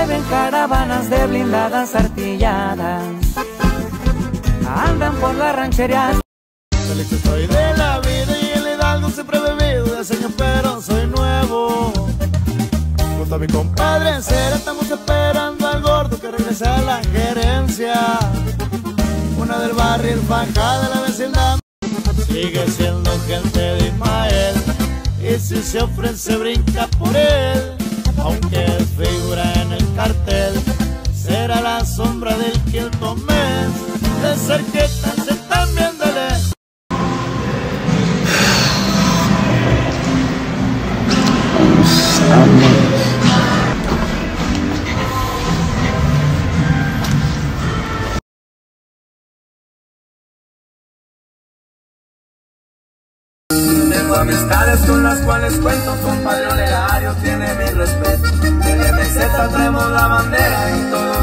mueven caravanas de blindadas artilladas. Andan por la ranchería. Feliz soy de la vida y el hidalgo siempre bebido de años, pero soy nuevo. Junto a mi compadre Cera estamos esperando al gordo que regrese a la gerencia. Una del barrio, el de la vecindad. Sigue siendo gente de Ismael. Y si se ofrece, brinca por él. Aunque figura en Se de lejos. Tengo amistades con las cuales cuento, compadre Olegario tiene mi respeto. Desde meseta traemos la bandera y todos me